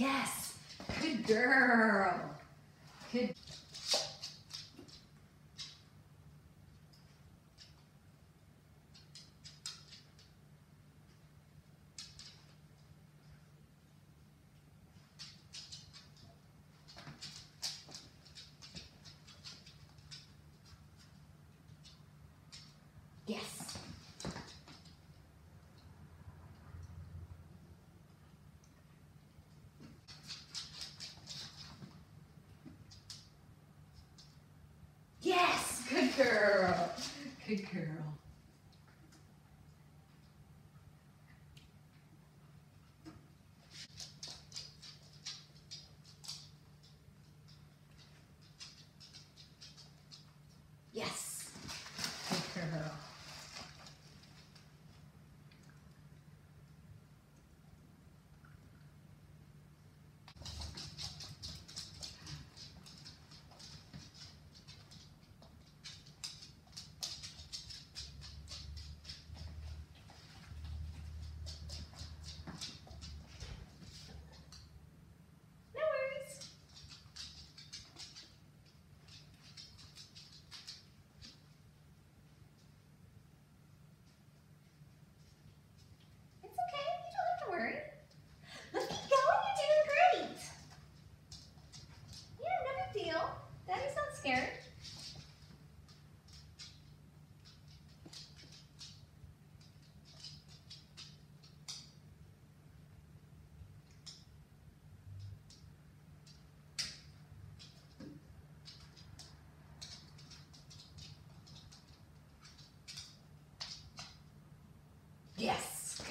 Yes. Good girl. Good.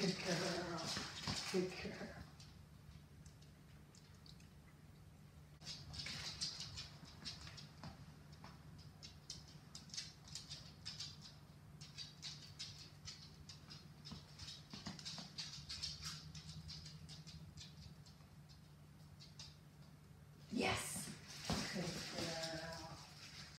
Good girl. Good girl.